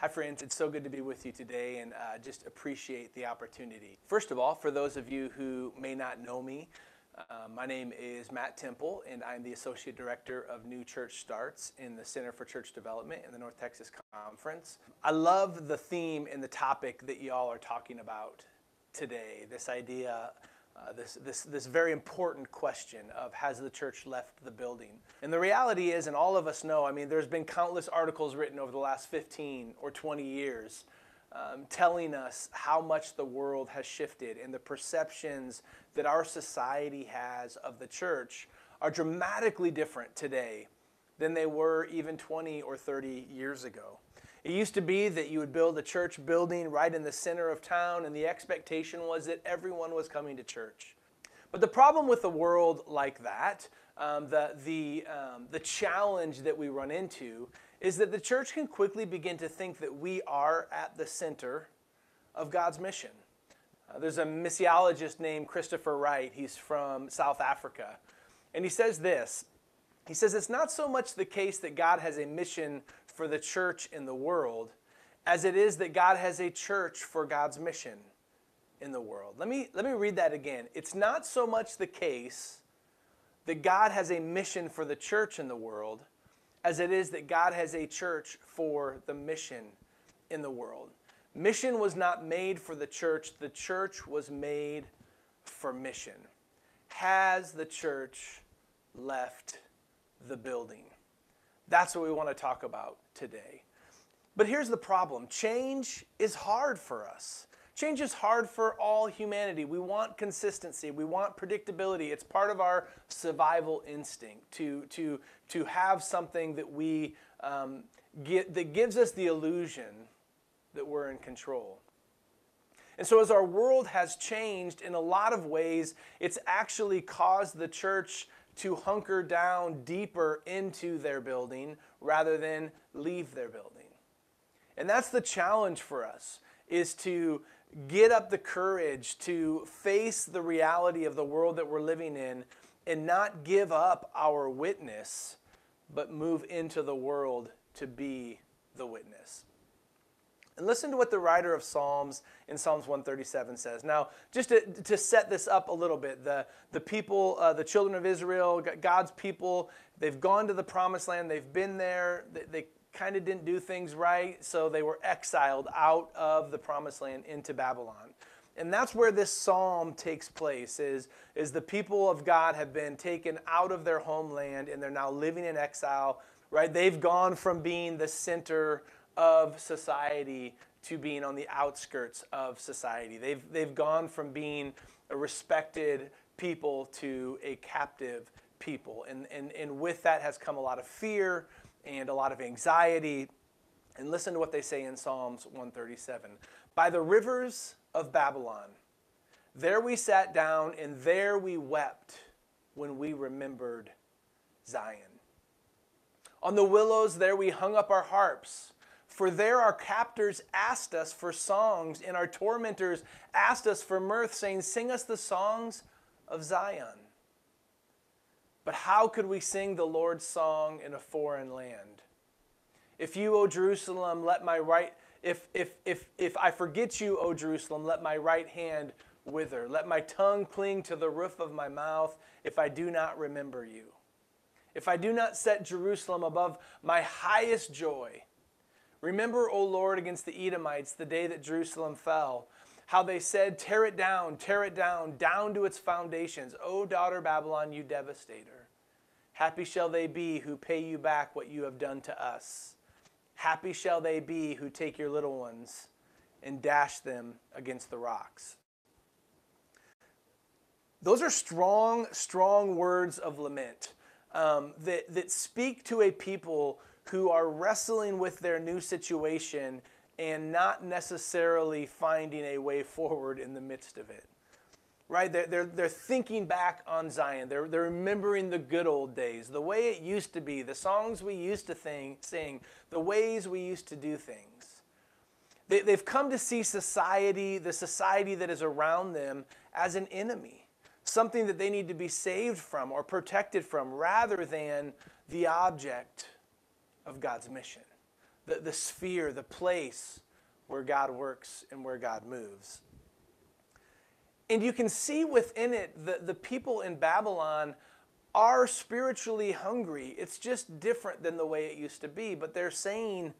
Hi, friends. It's so good to be with you today and uh, just appreciate the opportunity. First of all, for those of you who may not know me, uh, my name is Matt Temple, and I'm the Associate Director of New Church Starts in the Center for Church Development in the North Texas Conference. I love the theme and the topic that y'all are talking about today this idea uh, this, this, this very important question of has the church left the building? And the reality is, and all of us know, I mean, there's been countless articles written over the last 15 or 20 years um, telling us how much the world has shifted and the perceptions that our society has of the church are dramatically different today than they were even 20 or 30 years ago. It used to be that you would build a church building right in the center of town, and the expectation was that everyone was coming to church. But the problem with a world like that, um, the, the, um, the challenge that we run into, is that the church can quickly begin to think that we are at the center of God's mission. Uh, there's a missiologist named Christopher Wright. He's from South Africa. And he says this He says, It's not so much the case that God has a mission for the church in the world as it is that God has a church for God's mission in the world. Let me, let me read that again. It's not so much the case that God has a mission for the church in the world as it is that God has a church for the mission in the world. Mission was not made for the church, the church was made for mission. Has the church left the building? That's what we want to talk about today. But here's the problem change is hard for us. Change is hard for all humanity. We want consistency. We want predictability. It's part of our survival instinct to, to, to have something that we um, get that gives us the illusion that we're in control. And so, as our world has changed in a lot of ways, it's actually caused the church to hunker down deeper into their building rather than leave their building. And that's the challenge for us is to get up the courage to face the reality of the world that we're living in and not give up our witness but move into the world to be the witness. And listen to what the writer of Psalms in Psalms 137 says. Now, just to, to set this up a little bit, the, the people, uh, the children of Israel, God's people, they've gone to the promised land, they've been there, they, they kind of didn't do things right, so they were exiled out of the promised land into Babylon. And that's where this psalm takes place is, is the people of God have been taken out of their homeland and they're now living in exile, right? They've gone from being the center of society to being on the outskirts of society. They've, they've gone from being a respected people to a captive people. And, and, and with that has come a lot of fear and a lot of anxiety. And listen to what they say in Psalms 137 By the rivers of Babylon, there we sat down and there we wept when we remembered Zion. On the willows, there we hung up our harps for there our captors asked us for songs, and our tormentors asked us for mirth, saying, Sing us the songs of Zion. But how could we sing the Lord's song in a foreign land? If you, O Jerusalem, let my right if if if if I forget you, O Jerusalem, let my right hand wither. Let my tongue cling to the roof of my mouth if I do not remember you. If I do not set Jerusalem above my highest joy, Remember, O Lord, against the Edomites the day that Jerusalem fell, how they said, Tear it down, tear it down, down to its foundations. O daughter Babylon, you devastator. Happy shall they be who pay you back what you have done to us. Happy shall they be who take your little ones and dash them against the rocks. Those are strong, strong words of lament um, that, that speak to a people who are wrestling with their new situation and not necessarily finding a way forward in the midst of it. Right? They're, they're, they're thinking back on Zion. They're, they're remembering the good old days, the way it used to be, the songs we used to sing, the ways we used to do things. They, they've come to see society, the society that is around them, as an enemy, something that they need to be saved from or protected from, rather than the object of God's mission, the, the sphere, the place where God works and where God moves. And you can see within it that the people in Babylon are spiritually hungry. It's just different than the way it used to be. But they're saying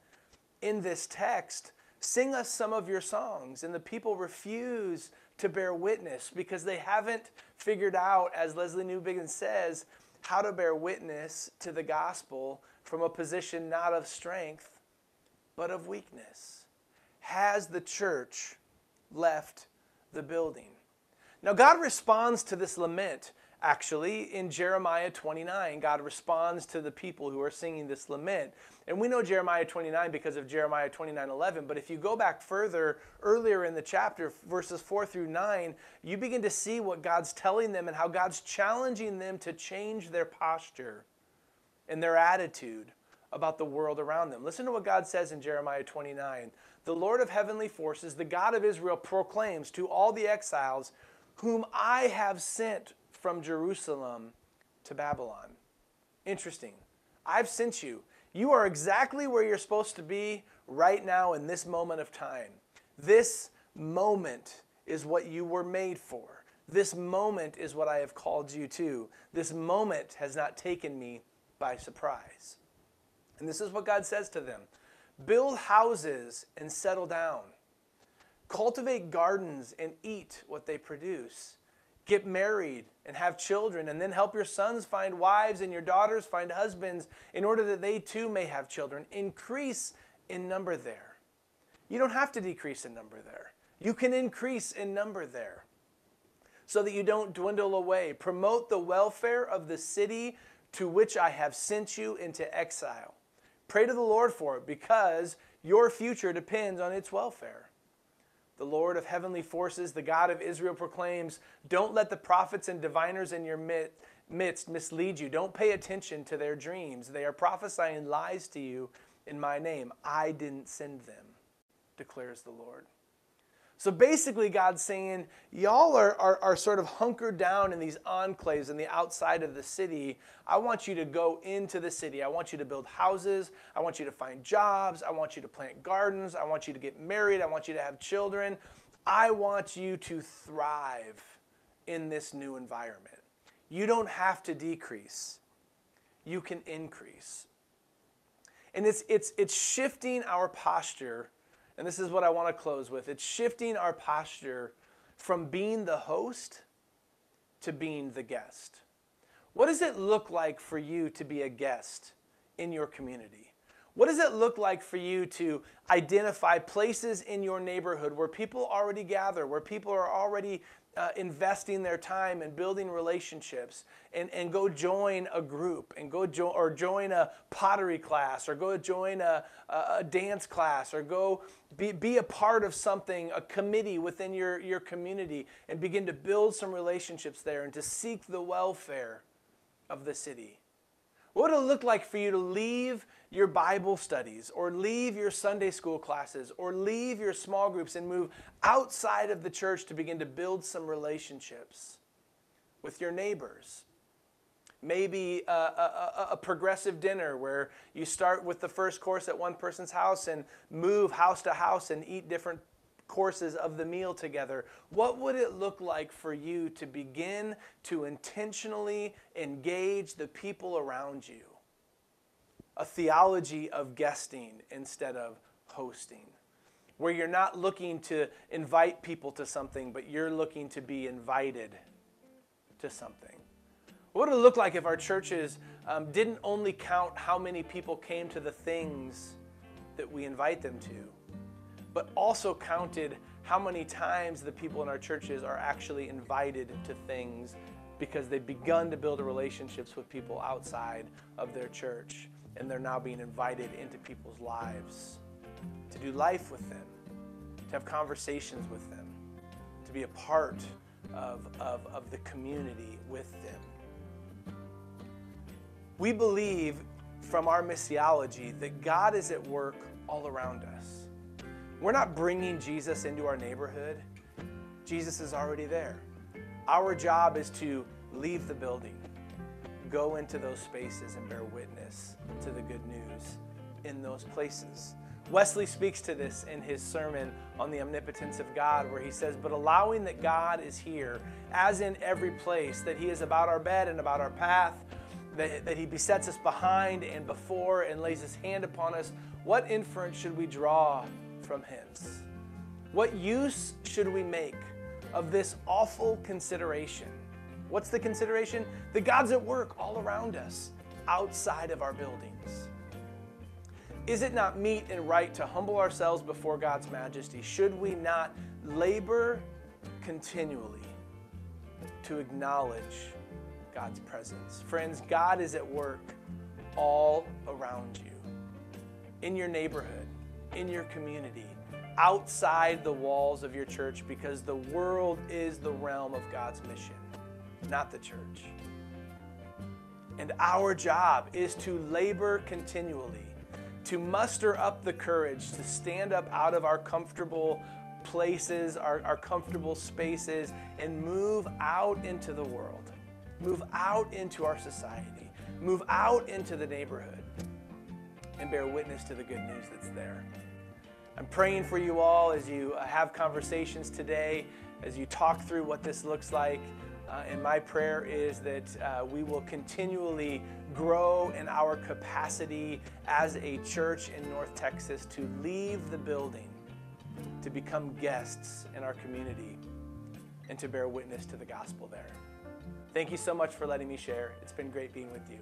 in this text, Sing us some of your songs. And the people refuse to bear witness because they haven't figured out, as Lesslie Newbigin says, how to bear witness to the gospel from a position not of strength, but of weakness. Has the church left the building? Now, God responds to this lament actually in Jeremiah 29. God responds to the people who are singing this lament. And we know Jeremiah 29 because of Jeremiah 29 11. But if you go back further, earlier in the chapter, verses 4 through 9, you begin to see what God's telling them and how God's challenging them to change their posture and their attitude about the world around them. Listen to what God says in Jeremiah 29. The Lord of heavenly forces, the God of Israel, proclaims to all the exiles whom I have sent from Jerusalem to Babylon. Interesting. I've sent you. You are exactly where you're supposed to be right now in this moment of time. This moment is what you were made for. This moment is what I have called you to. This moment has not taken me by surprise. And this is what God says to them Build houses and settle down. Cultivate gardens and eat what they produce get married and have children, and then help your sons find wives and your daughters find husbands in order that they too may have children. Increase in number there. You don't have to decrease in number there. You can increase in number there so that you don't dwindle away. Promote the welfare of the city to which I have sent you into exile. Pray to the Lord for it because your future depends on its welfare. The Lord of heavenly forces, the God of Israel proclaims, Don't let the prophets and diviners in your midst mislead you. Don't pay attention to their dreams. They are prophesying lies to you in my name. I didn't send them, declares the Lord. So basically, God's saying, y'all are, are, are, sort of hunkered down in these enclaves in the outside of the city. I want you to go into the city. I want you to build houses. I want you to find jobs. I want you to plant gardens. I want you to get married. I want you to have children. I want you to thrive in this new environment. You don't have to decrease, you can increase. And it's, it's, it's shifting our posture and this is what I want to close with it's shifting our posture from being the host to being the guest. What does it look like for you to be a guest in your community? What does it look like for you to identify places in your neighborhood where people already gather, where people are already uh, investing their time and building relationships and, and go join a group and go jo- or join a pottery class or go join a, a, dance class or go be, be a part of something, a committee within your, your community and begin to build some relationships there and to seek the welfare of the city. What would it look like for you to leave your Bible studies or leave your Sunday school classes or leave your small groups and move outside of the church to begin to build some relationships with your neighbors? Maybe a, a, a, progressive dinner where you start with the first course at one person's house and move house to house and eat different courses of the meal together, what would it look like for you to begin to intentionally engage the people around you? A theology of guesting instead of hosting, where you're not looking to invite people to something, but you're looking to be invited to something. What would it look like if our churches um, didn't only count how many people came to the things that we invite them to? But also counted how many times the people in our churches are actually invited to things because they've begun to build relationships with people outside of their church and they're now being invited into people's lives to do life with them, to have conversations with them, to be a part of, of, of the community with them. We believe from our missiology that God is at work all around us. We're not bringing Jesus into our neighborhood, Jesus is already there. Our job is to leave the building, go into those spaces, and bear witness to the good news in those places. Wesley speaks to this in his sermon on the omnipotence of God, where he says, But allowing that God is here, as in every place, that he is about our bed and about our path, that, that he besets us behind and before and lays his hand upon us, what inference should we draw from hence? What use should we make of this awful consideration? What's the consideration? The God's at work all around us, outside of our buildings. Is it not meet and right to humble ourselves before God's majesty? Should we not labor continually to acknowledge God's presence? Friends, God is at work all around you, in your neighborhood, in your community, outside the walls of your church, because the world is the realm of God's mission, not the church. And our job is to labor continually to muster up the courage to stand up out of our comfortable places, our, our comfortable spaces, and move out into the world, move out into our society, move out into the neighborhood, and bear witness to the good news that's there. I'm praying for you all as you uh, have conversations today, as you talk through what this looks like. Uh, and my prayer is that uh, we will continually grow in our capacity as a church in North Texas to leave the building, to become guests in our community, and to bear witness to the gospel there. Thank you so much for letting me share. It's been great being with you.